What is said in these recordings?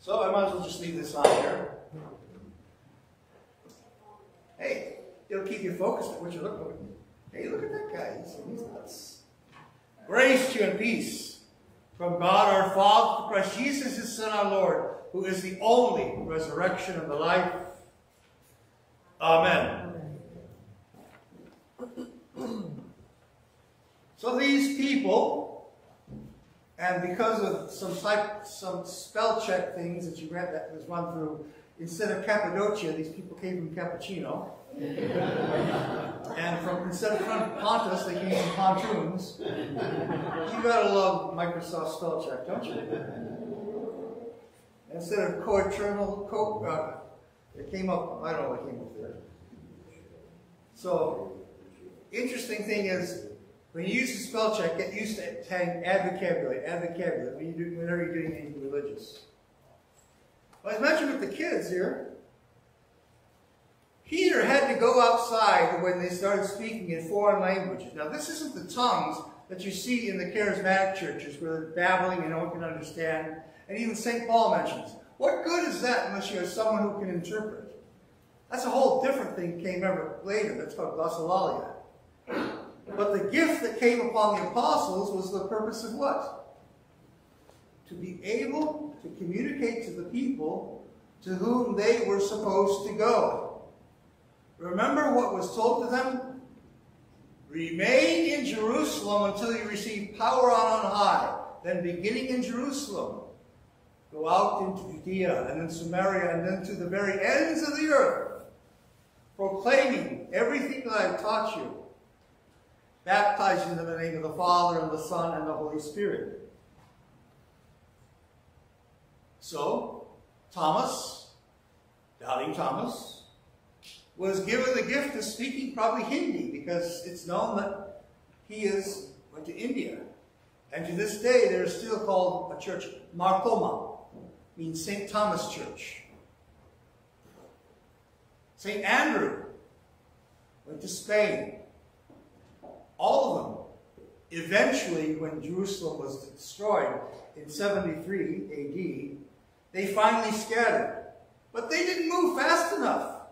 So I might as well just leave this on here. Hey, it'll keep you focused on what you're looking at. Hey, look at that guy. He's, he's nuts. Grace to you and peace from God our Father, to Christ Jesus, his Son, our Lord, who is the only resurrection and the life. Amen. So these people, and because of some type, some spell check things that you read that was run through, instead of Cappadocia, these people came from Cappuccino. and from instead of from Pontus, they came from pontoons. You gotta love Microsoft spell check, don't you? Instead of coeternal, co uh, it came up, I don't know what came up there. So, interesting thing is, when you use the spell check, get used to having add vocabulary, add vocabulary when you do, whenever you're doing anything religious. Well, as mentioned with the kids here, Peter had to go outside when they started speaking in foreign languages. Now, this isn't the tongues that you see in the charismatic churches where they're babbling and no one can understand. And even St. Paul mentions, what good is that unless you have someone who can interpret? That's a whole different thing came ever later. That's called glossolalia. But the gift that came upon the apostles was the purpose of what? To be able to communicate to the people to whom they were supposed to go. Remember what was told to them? Remain in Jerusalem until you receive power on on high. Then beginning in Jerusalem, go out into Judea and then Samaria and then to the very ends of the earth, proclaiming everything that I've taught you baptizing them in the name of the Father, and the Son, and the Holy Spirit. So, Thomas, doubting Thomas, was given the gift of speaking probably Hindi, because it's known that he is went to India. And to this day, there is still called a church, Mar Thoma, means St. Thomas Church. St. Andrew went to Spain all of them. Eventually, when Jerusalem was destroyed in 73 AD, they finally scattered. But they didn't move fast enough.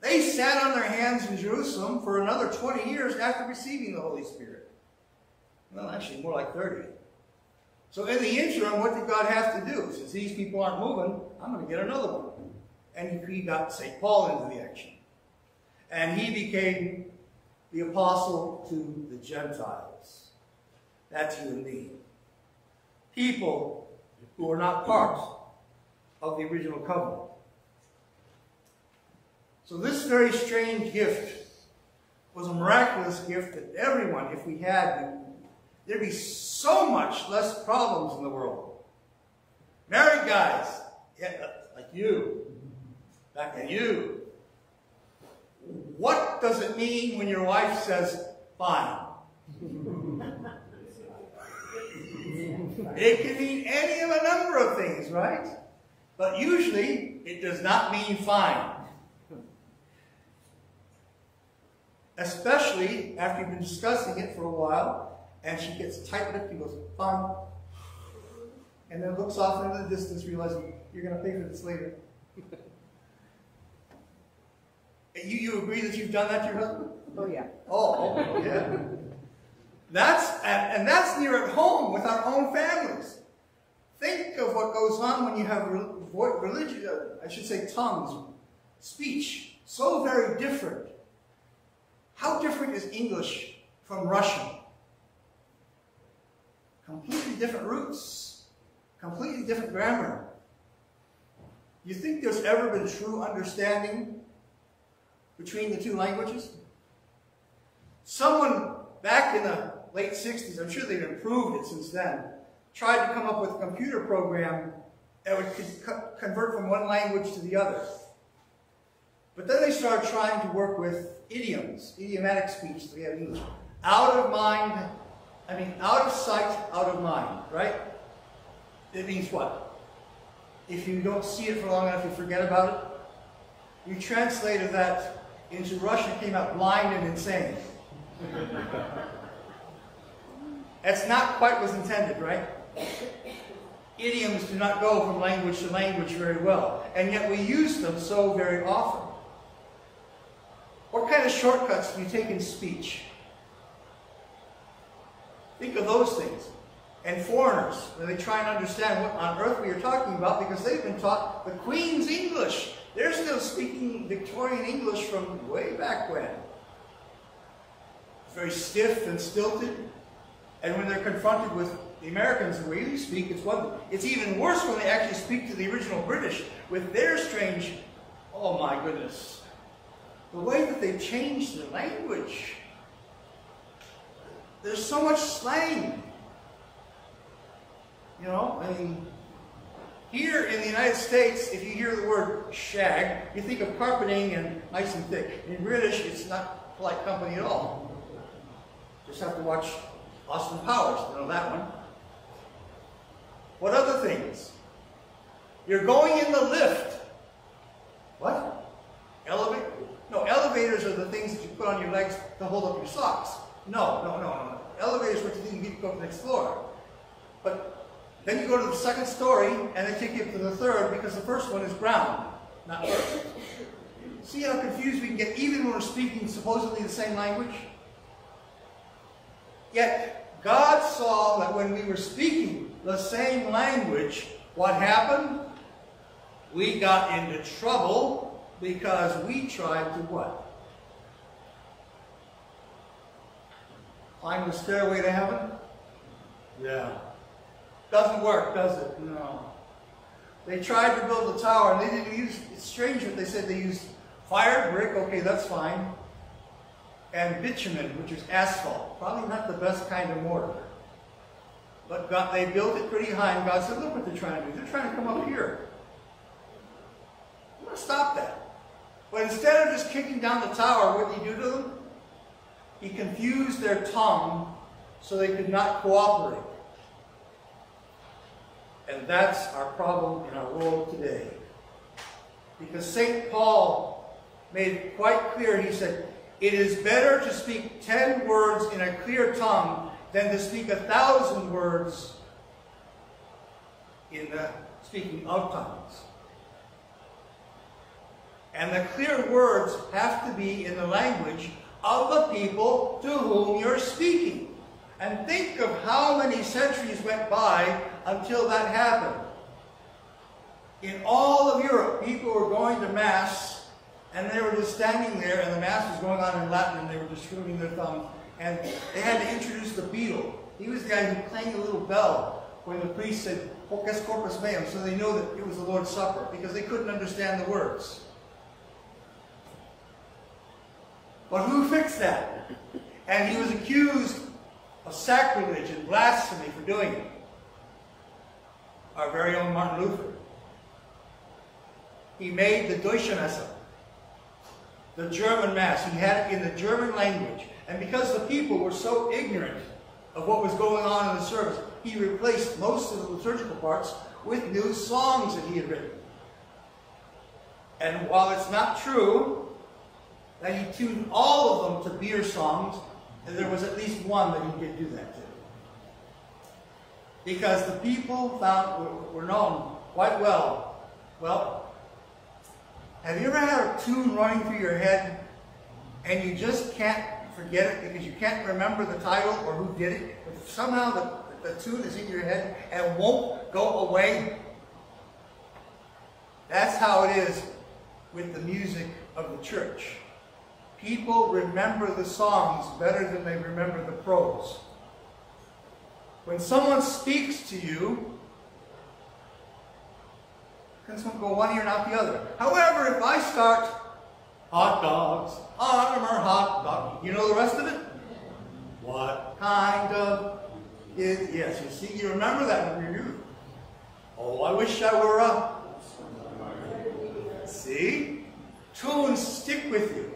They sat on their hands in Jerusalem for another 20 years after receiving the Holy Spirit. Well, actually, more like 30. So in the interim, what did God have to do? Since these people aren't moving, I'm going to get another one. And he got St. Paul into the action. And he became the apostle to the Gentiles. That's you and me. People who are not part of the original covenant. So this very strange gift was a miraculous gift that everyone, if we had, there'd be so much less problems in the world. Married guys, yeah, like you, back at you, what does it mean when your wife says, fine? it can mean any of a number of things, right? But usually, it does not mean fine. Especially after you've been discussing it for a while, and she gets tight-lipped and goes, fine. And then looks off into the distance, realizing, you're going to pay for this later. You, you agree that you've done that to your husband? Oh, yeah. Oh, oh yeah. That's, and, and that's near at home with our own families. Think of what goes on when you have religion, uh, I should say tongues, speech, so very different. How different is English from Russian? Completely different roots, completely different grammar. You think there's ever been true understanding between the two languages? Someone back in the late 60s, I'm sure they've improved it since then, tried to come up with a computer program that would convert from one language to the other. But then they started trying to work with idioms, idiomatic speech that we have in English. Out of mind, I mean, out of sight, out of mind, right? It means what? If you don't see it for long enough, you forget about it. You translated that into Russia came out blind and insane. That's not quite what was intended, right? idioms do not go from language to language very well, and yet we use them so very often. What kind of shortcuts do you take in speech? Think of those things. And foreigners, when they try and understand what on earth we are talking about, because they've been taught the Queen's English. They're still speaking Victorian English from way back when. Very stiff and stilted. And when they're confronted with the Americans, the way we speak, it's one. It's even worse when they actually speak to the original British with their strange, oh my goodness, the way that they've changed the language. There's so much slang. You know, I mean, here in the United States, if you hear the word shag, you think of carpeting and nice and thick. In British, it's not polite company at all. Just have to watch Austin Powers to know that one. What other things? You're going in the lift. What? Elevator? No, elevators are the things that you put on your legs to hold up your socks. No, no, no, no. Elevators are what you think you need to go to the next floor. But then you go to the second story, and they take you to the third because the first one is ground, not first. See how confused we can get even when we're speaking supposedly the same language? Yet, God saw that when we were speaking the same language, what happened? We got into trouble because we tried to what? Climb the stairway to heaven? Yeah. Doesn't work, does it? No. They tried to build a tower, and they didn't use, it's strange what they said they used fired brick, okay, that's fine, and bitumen, which is asphalt. Probably not the best kind of mortar. But God, they built it pretty high, and God said, look what they're trying to do. They're trying to come up here. I'm going to stop that. But instead of just kicking down the tower, what did he do to them? He confused their tongue so they could not cooperate. And that's our problem in our world today. Because St. Paul made it quite clear, he said, it is better to speak ten words in a clear tongue than to speak a thousand words in the speaking of tongues. And the clear words have to be in the language of the people to whom you're speaking. And think of how many centuries went by until that happened. In all of Europe, people were going to Mass, and they were just standing there, and the Mass was going on in Latin, and they were just twiddling their thumbs. And they had to introduce the beadle. He was the guy who clanged a little bell when the priest said, Hoc corpus meum, so they know that it was the Lord's Supper, because they couldn't understand the words. But who fixed that? And he was accused of sacrilege and blasphemy for doing it. Our very own Martin Luther. He made the Deutsche Messe, the German Mass. He had it in the German language. And because the people were so ignorant of what was going on in the service, he replaced most of the liturgical parts with new songs that he had written. And while it's not true that he tuned all of them to beer songs, there was at least one that he did do that to. Because the people found were, known quite well. Well, have you ever had a tune running through your head and you just can't forget it because you can't remember the title or who did it, but somehow the, the tune is in your head and won't go away? That's how it is with the music of the church. People remember the songs better than they remember the prose. When someone speaks to you, can someone go one ear and out the other. However, if I start, hot dogs, armor, hot dog, you know the rest of it? What kind of is, yes, you see, you remember that when you're. Oh, I wish I were a, see? Tunes stick with you.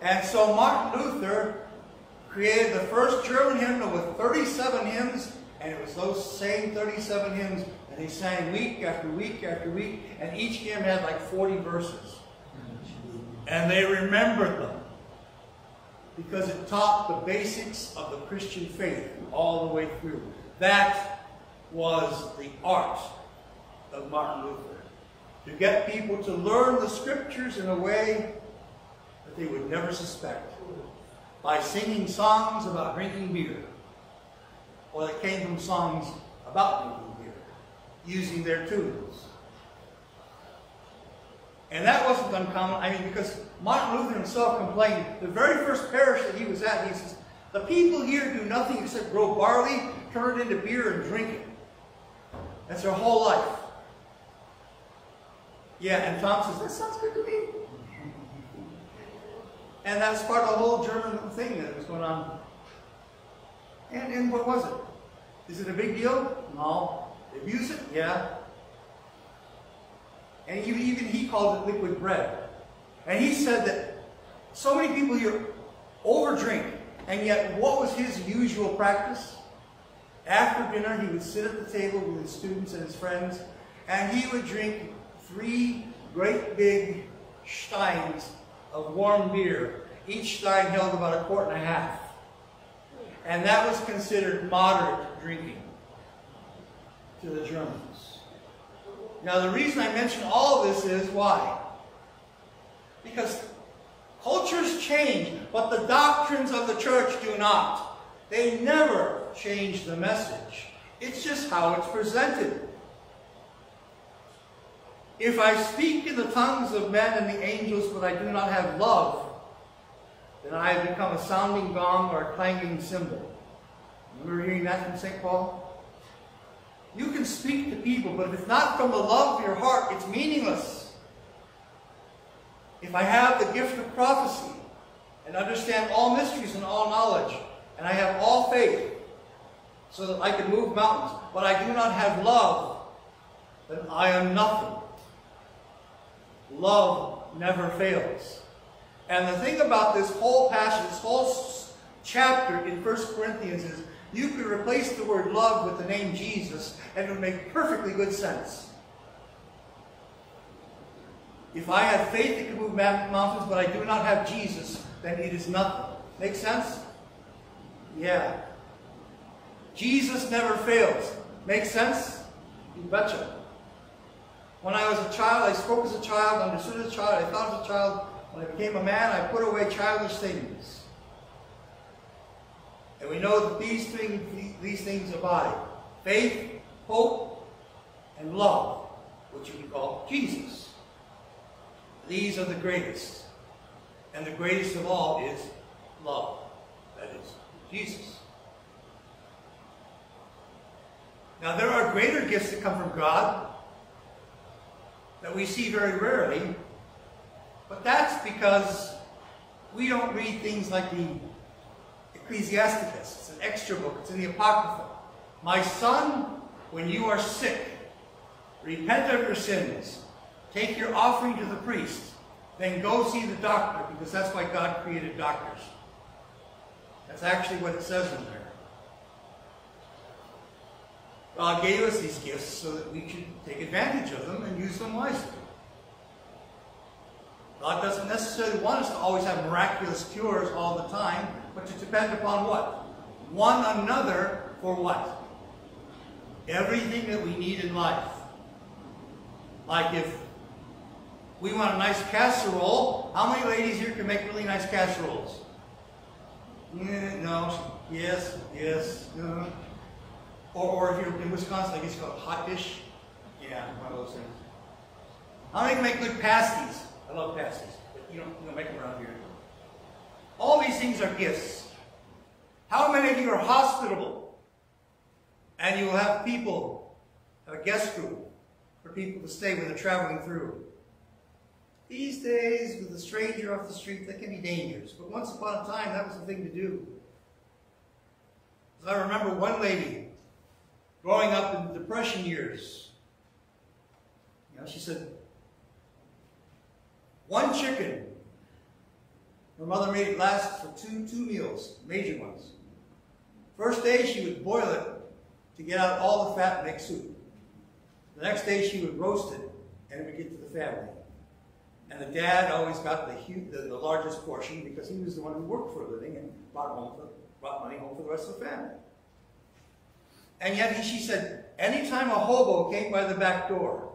And so Martin Luther created the first German hymnal with 37 hymns, and it was those same 37 hymns that he sang week after week after week, and each hymn had like 40 verses. And they remembered them because it taught the basics of the Christian faith all the way through. That was the art of Martin Luther. To get people to learn the scriptures in a way that they would never suspect. By singing songs about drinking beer. Or that came from songs about drinking beer. Using their tunes. And that wasn't uncommon. I mean, because Martin Luther himself complained, the very first parish that he was at, he says, the people here do nothing except grow barley, turn it into beer, and drink it. That's their whole life. Yeah, and Tom says, that sounds good to me. And that's part of the whole German thing that was going on. And, and what was it? Is it a big deal? No. Abuse it? Yeah. And even, even he called it liquid bread. And he said that so many people here overdrink, and yet what was his usual practice? After dinner, he would sit at the table with his students and his friends, and he would drink three great big steins of warm beer. Each stein held about a quart and a half. And that was considered moderate drinking to the Germans. Now, the reason I mention all this is why? Because cultures change, but the doctrines of the church do not. They never change the message. It's just how it's presented. If I speak in the tongues of men and the angels, but I do not have love, then I have become a sounding gong or a clanging cymbal. Remember hearing that from St. Paul? You can speak to people, but if it's not from the love of your heart, it's meaningless. If I have the gift of prophecy and understand all mysteries and all knowledge, and I have all faith so that I can move mountains, but I do not have love, then I am nothing. Love never fails. And the thing about this whole passage, this whole chapter in 1 Corinthians is you could replace the word love with the name Jesus, and it would make perfectly good sense. If I have faith that can move mountains, but I do not have Jesus, then it is nothing. Make sense? Yeah. Jesus never fails. Make sense? You betcha. When I was a child, I spoke as a child, understood as a child, I thought as a child. When I became a man, I put away childish things. And we know that these things, these things abide. Faith, hope, and love, which you can call Jesus. These are the greatest. And the greatest of all is love. That is Jesus. Now there are greater gifts that come from God that we see very rarely, but that's because we don't read things like the Ecclesiasticus. It's an extra book. It's in the Apocrypha. My son, when you are sick, repent of your sins. Take your offering to the priest. Then go see the doctor, because that's why God created doctors. That's actually what it says in there. God gave us these gifts so that we should take advantage of them and use them wisely. God doesn't necessarily want us to always have miraculous cures all the time, but to depend upon what? One another for what? Everything that we need in life. Like if we want a nice casserole, how many ladies here can make really nice casseroles? Mm, no, yes, yes, no. Or, or if you're in Wisconsin, I guess you call it hot dish. Yeah, one of those things. How many can make good pasties? I love pasties, but you don't, you don't make them around here. All these things are gifts. How many of you are hospitable? And you will have people, have a guest room for people to stay when they're traveling through. These days, with a stranger off the street, that can be dangerous. But once upon a time, that was the thing to do. I remember one lady growing up in the Depression years. You know, she said, one chicken her mother made it last for two, two meals, major ones. First day, she would boil it to get out all the fat and make soup. The next day, she would roast it, and it would get to the family. And the dad always got the, huge, the, the, largest portion because he was the one who worked for a living and brought, home for, brought money home for the rest of the family. And yet he, she said, anytime a hobo came by the back door,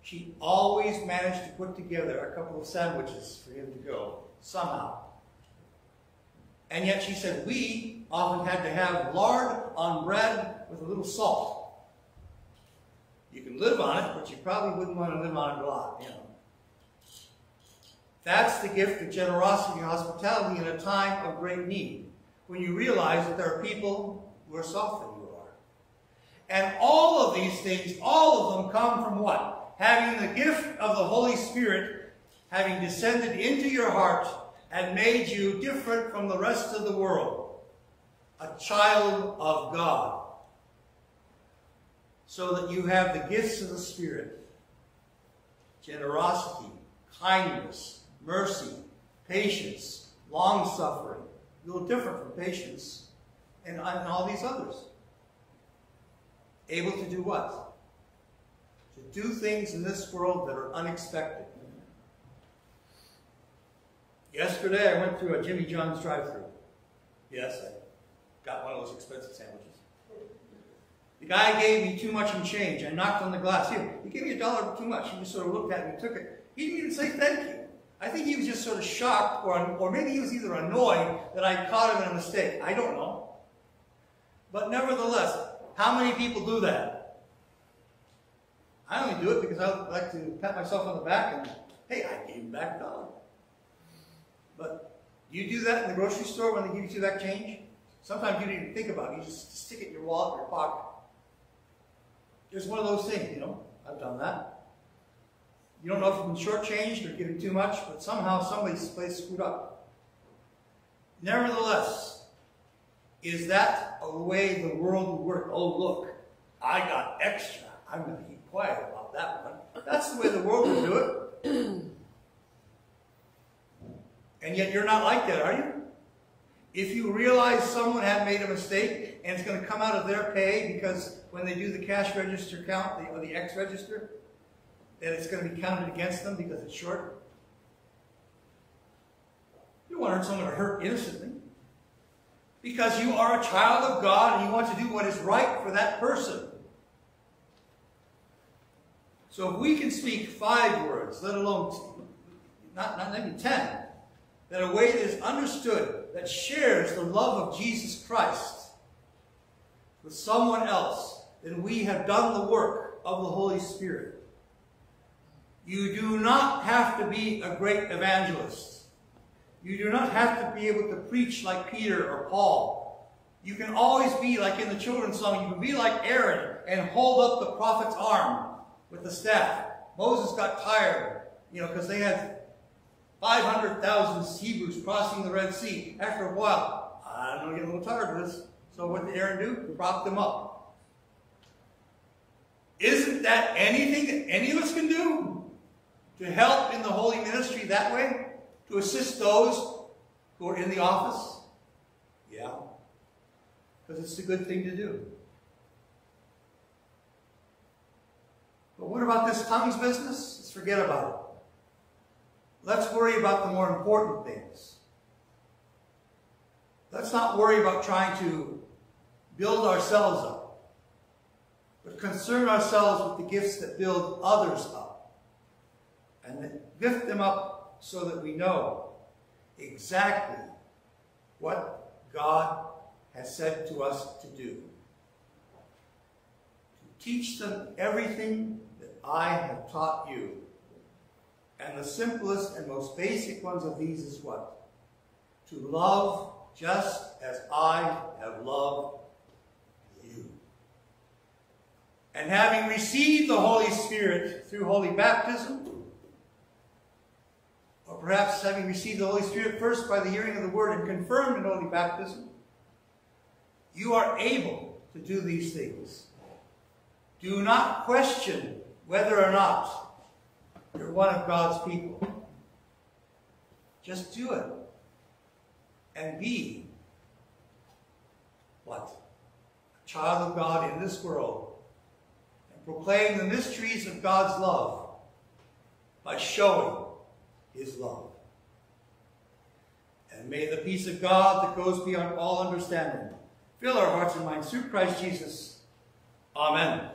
she always managed to put together a couple of sandwiches for him to go, somehow. And yet she said, we often had to have lard on bread with a little salt. You can live on it, but you probably wouldn't want to live on it a lot, you know. That's the gift of generosity and hospitality in a time of great need, when you realize that there are people who are are. And all of these things, all of them come from what? Having the gift of the Holy Spirit having descended into your heart and made you different from the rest of the world, a child of God, so that you have the gifts of the Spirit, generosity, kindness, mercy, patience, long-suffering, a little different from patience, and, and all these others. Able to do what? To do things in this world that are unexpected. Yesterday I went through a Jimmy John's drive-through. Yes, I got one of those expensive sandwiches. The guy gave me too much in change. I knocked on the glass. Here, he gave me a dollar too much. He just sort of looked at me and took it. He didn't even say thank you. I think he was just sort of shocked, or, or maybe he was either annoyed that I caught him in a mistake. I don't know. But nevertheless, how many people do that? I only do it because I like to pat myself on the back and, hey, I gave back a dollar. But do you do that in the grocery store when they give you that change? Sometimes you don't even think about it. You just stick it in your wallet or your pocket. It's one of those things, you know. I've done that. You don't know if you've been shortchanged or given too much, but somehow somebody's place screwed up. Nevertheless, is that a way the world would work? Oh, look, I got extra. I'm going to keep quiet about that one. That's the way the world would do it. And yet you're not like that, are you? If you realize someone had made a mistake and it's going to come out of their pay because when they do the cash register count, or the X register, that it's going to be counted against them because it's short? You don't want someone to hurt innocently. Because you are a child of God and you want to do what is right for that person. So if we can speak five words, let alone, not, not maybe ten, that a way that is understood, that shares the love of Jesus Christ with someone else, then we have done the work of the Holy Spirit. You do not have to be a great evangelist. You do not have to be able to preach like Peter or Paul. You can always be like in the children's song, you can be like Aaron and hold up the prophet's arm with the staff. Moses got tired, you know, because they had 500,000 Hebrews crossing the Red Sea. After a while, I'm going to get a little tired of this. So what did Aaron do? Prop them up. Isn't that anything that any of us can do? To help in the holy ministry that way? To assist those who are in the office? Yeah. Because it's a good thing to do. But what about this tongues business? Let's forget about it. Let's worry about the more important things. Let's not worry about trying to build ourselves up, but concern ourselves with the gifts that build others up and lift them up so that we know exactly what God has said to us to do. To teach them everything that I have taught you and the simplest and most basic ones of these is what? To love just as I have loved you. And having received the Holy Spirit through holy baptism, perhaps having received the Holy Spirit first by the hearing of the word and confirmed in holy baptism, you are able to do these things. Do not question whether or not you're one of God's people. Just do it. And be what? A child of God in this world. And proclaim the mysteries of God's love by showing his love. And may the peace of God that goes beyond all understanding fill our hearts and minds through Christ Jesus Amen.